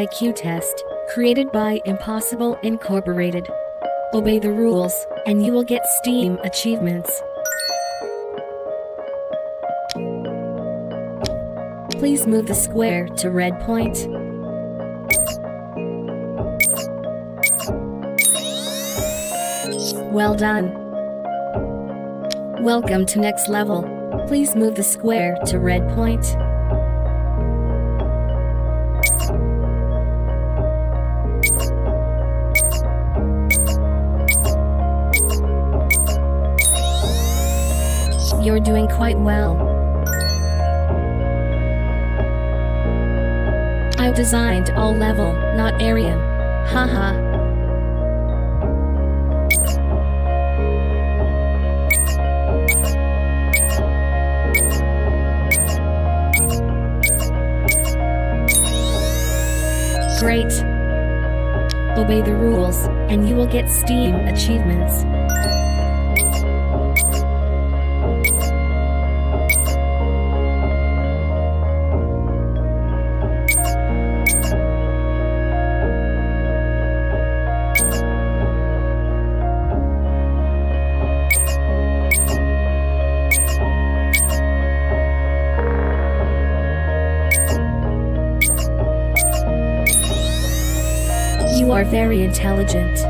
IQ test, created by Impossible Incorporated. Obey the rules, and you will get STEAM achievements. Please move the square to red point. Well done. Welcome to next level. Please move the square to red point. You're doing quite well. I've designed all level, not area. Haha. Great. Obey the rules, and you will get STEAM achievements. Very intelligent.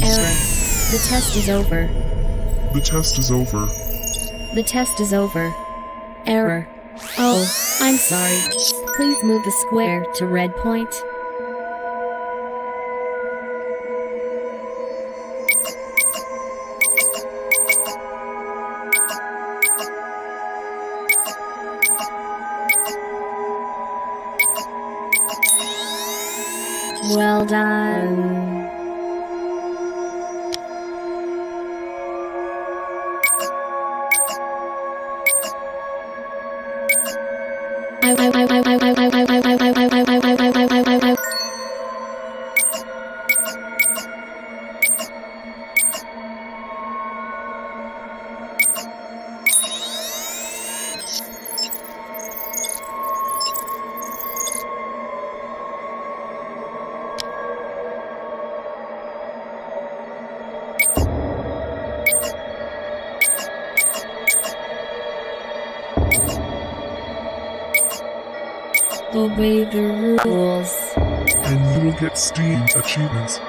Error. The test is over. The test is over. The test is over. Error. Oh, I'm sorry. Please move the square to red point. Obey the rules. and you will get Steam achievements.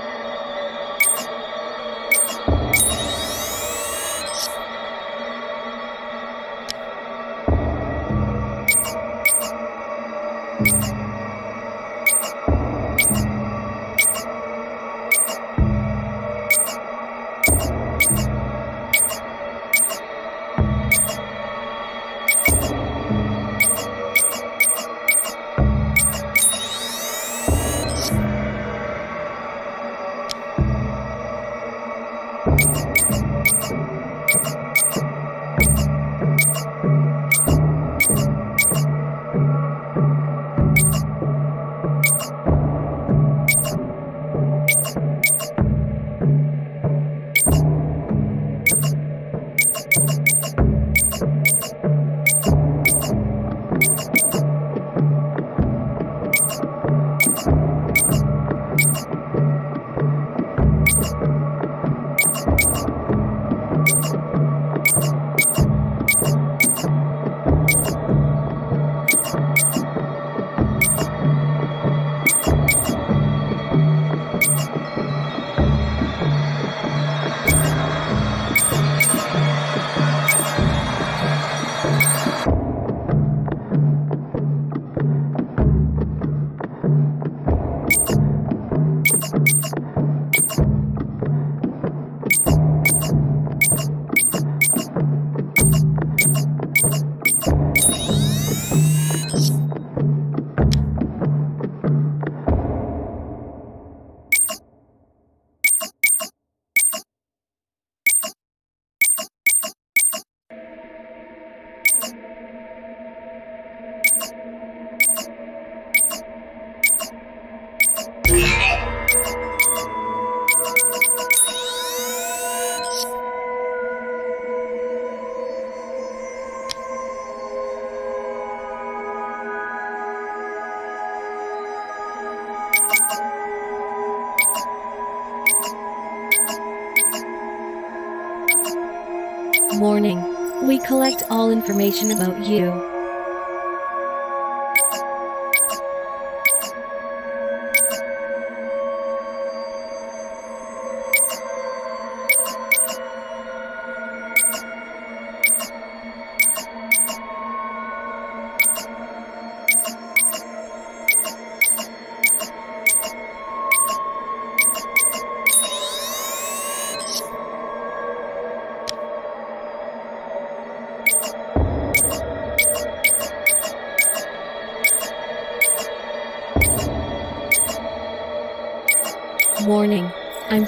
Warning. We collect all information about you.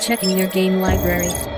Checking your game library.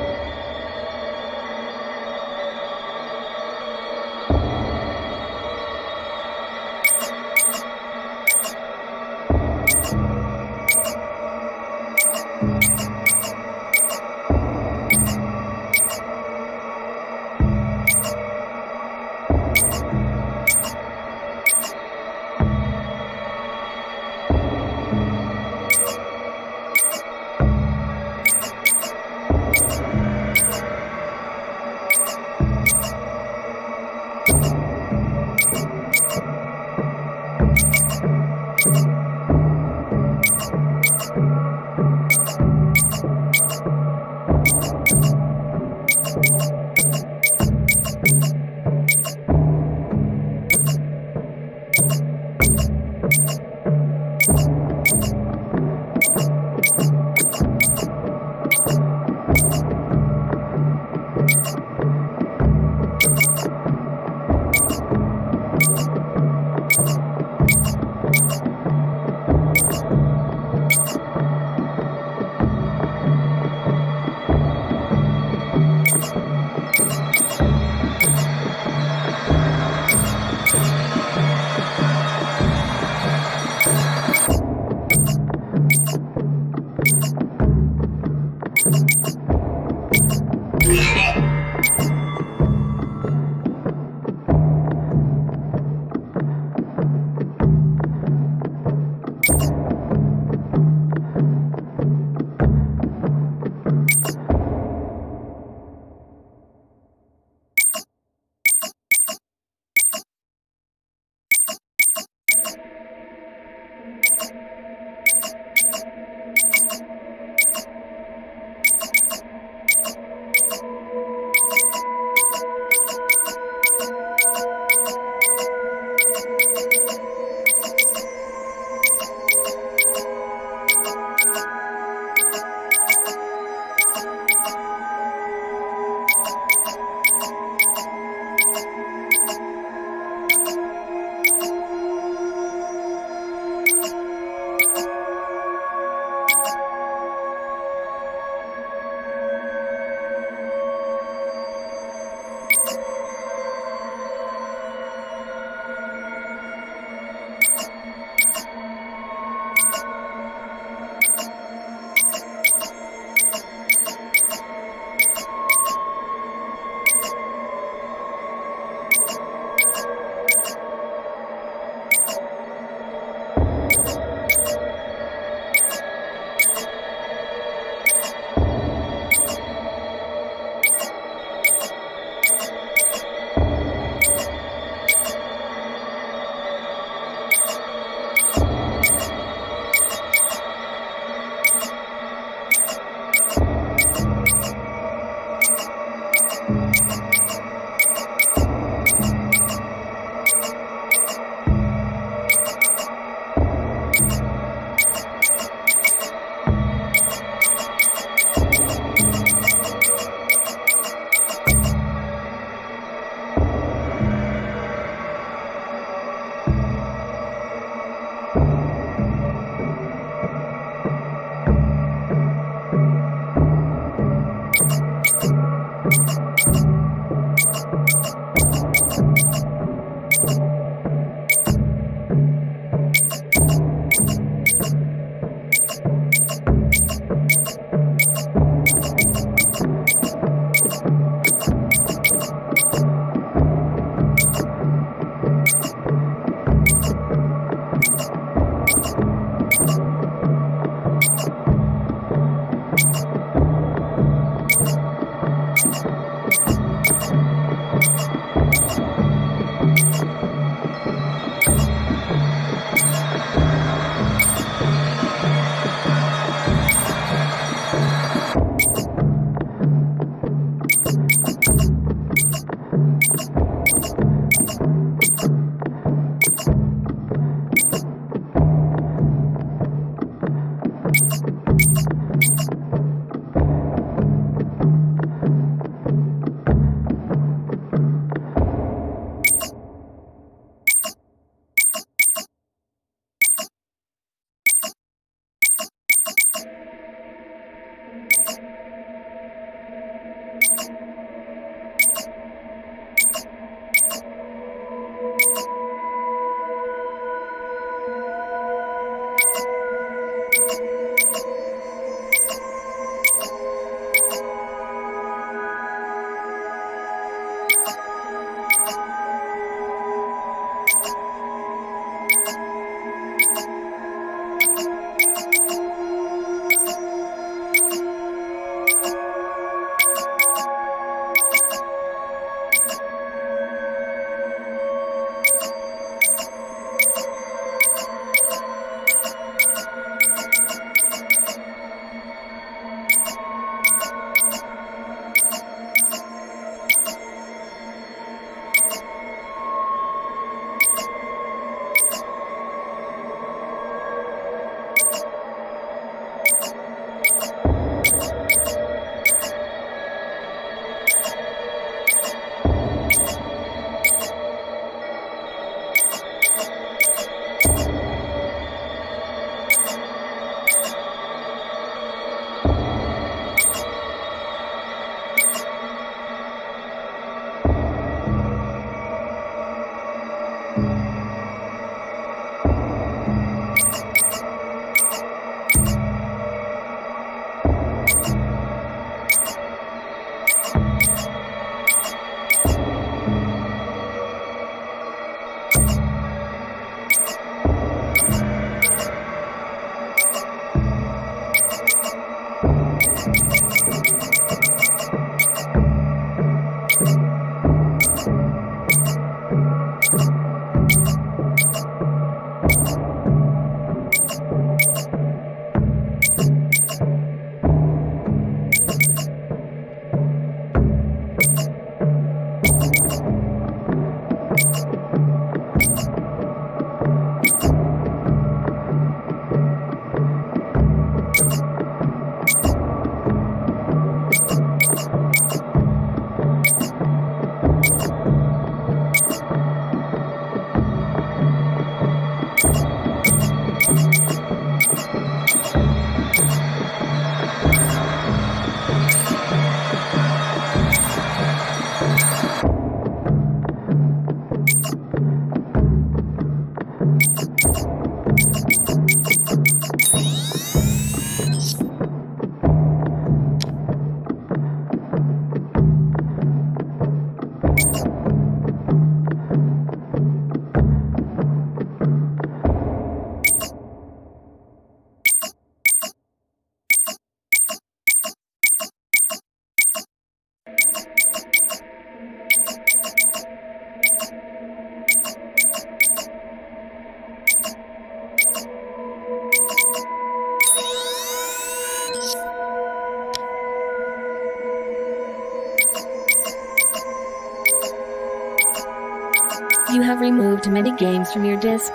From your disk.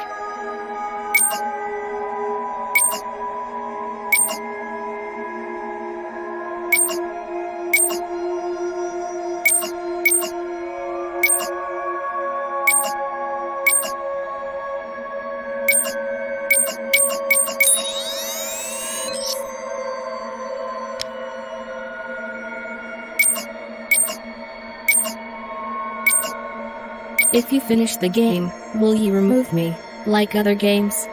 If you finish the game, will you remove me, like other games?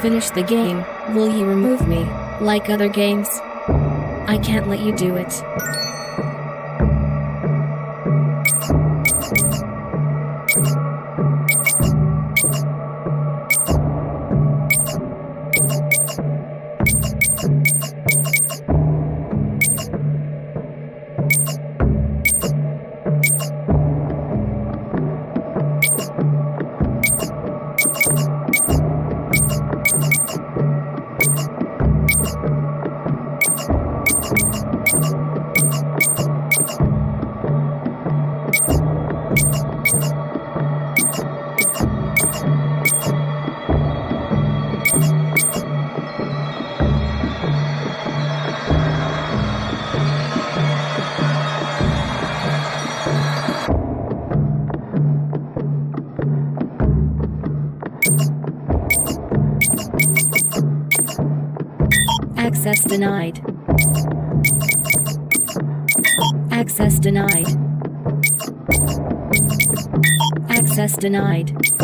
Finish the game, will you remove me, like other games? I can't let you do it. Denied. Access denied. Access denied.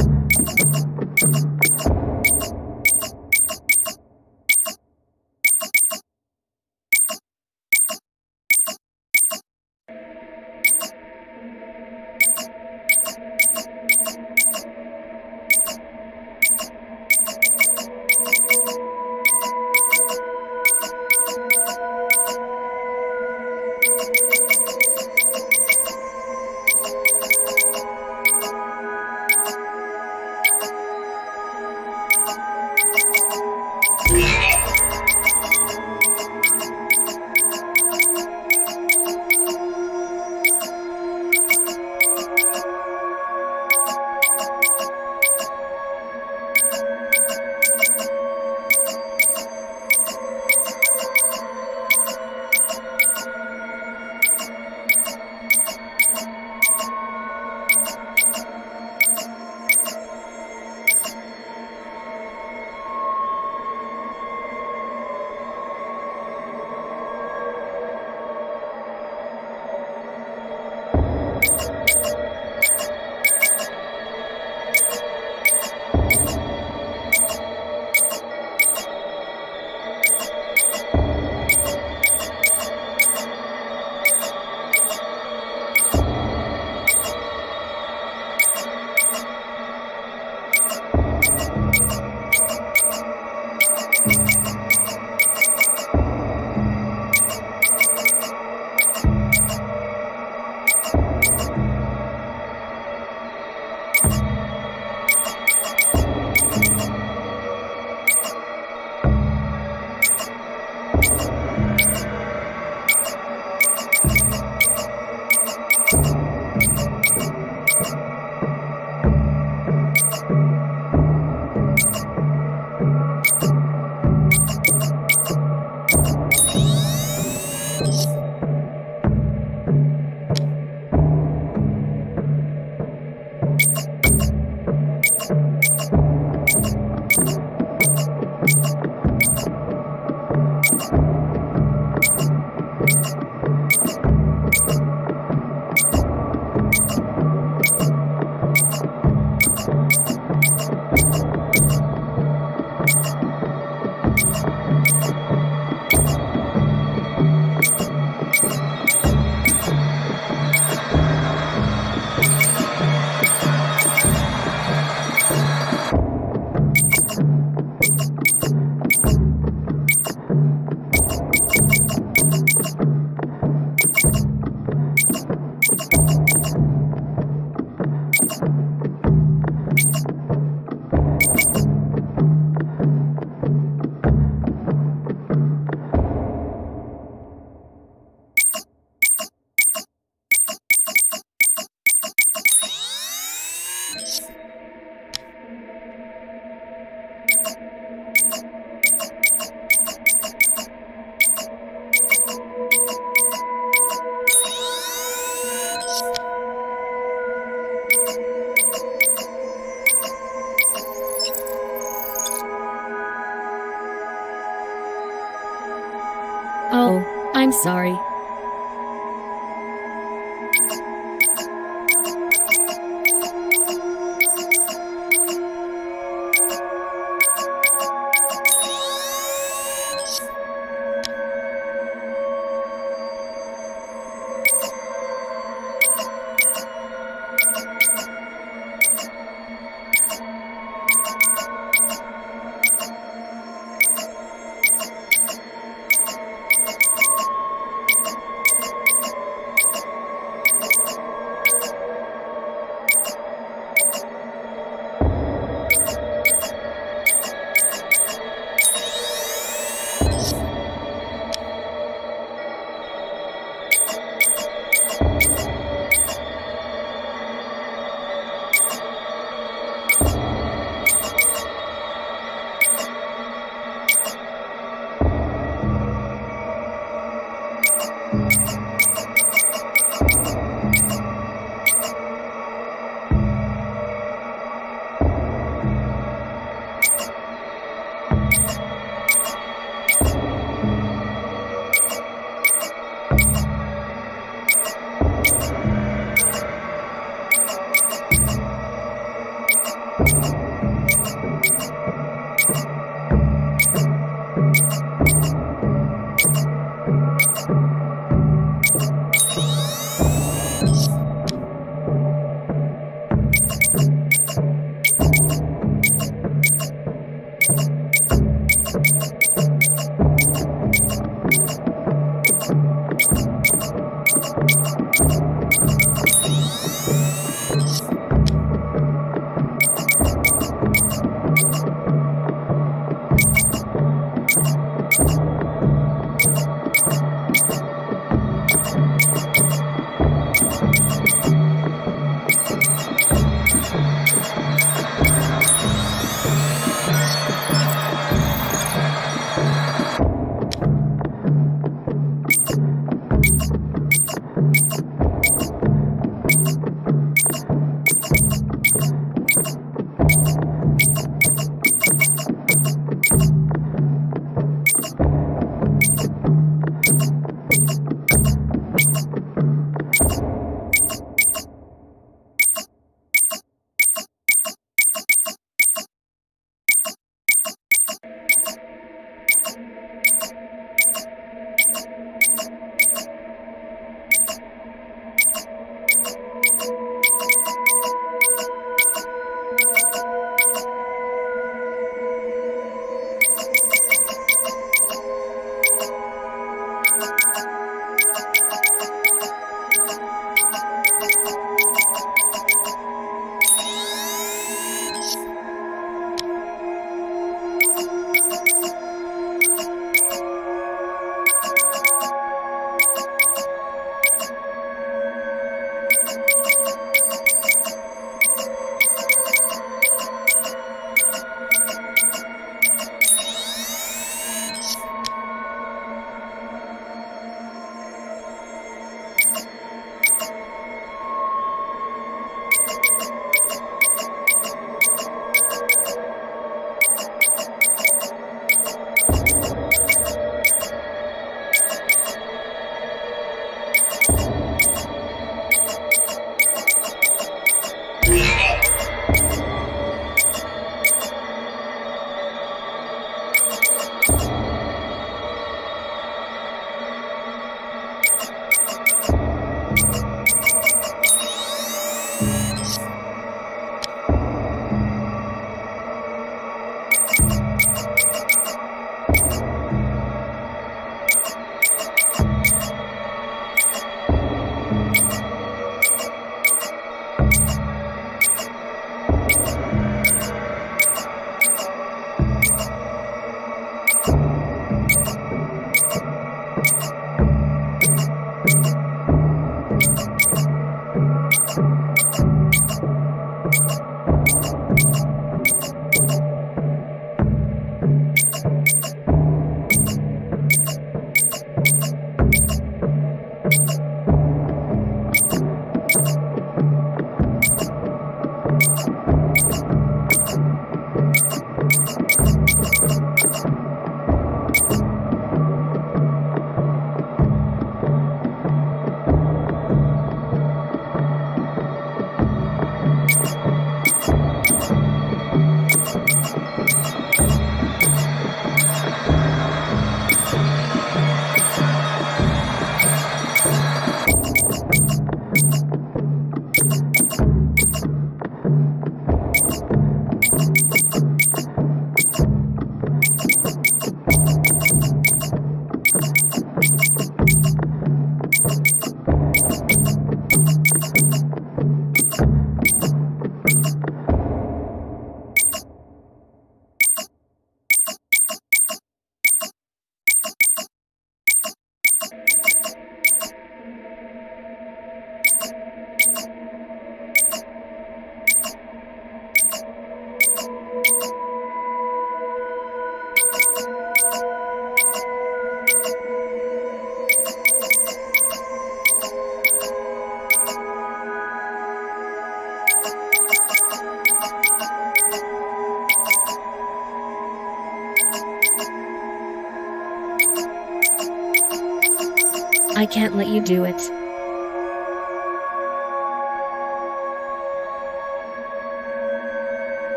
You do it.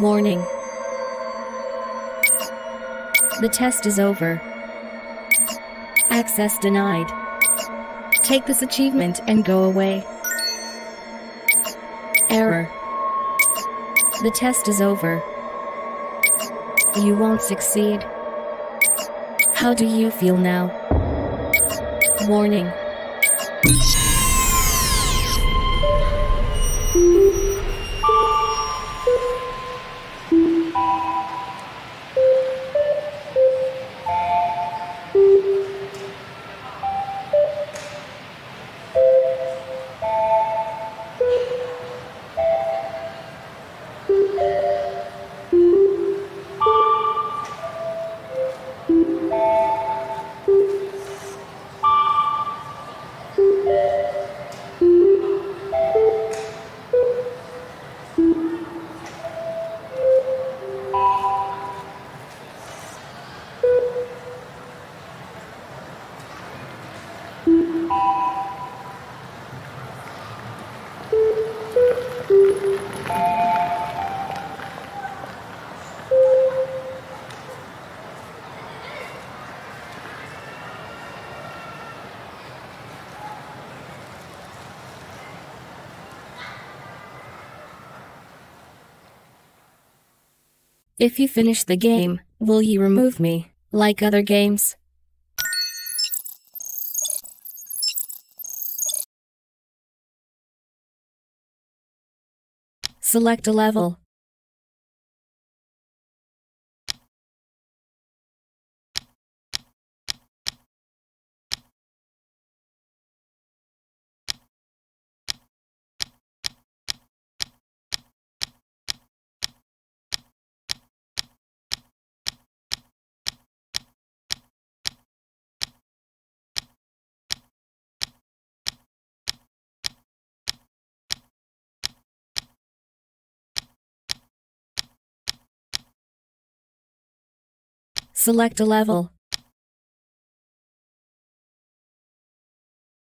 Warning. The test is over. Access denied. Take this achievement and go away. Error. The test is over. You won't succeed. How do you feel now? Warning. If you finish the game, will you remove me, like other games? Select a level. Select a level.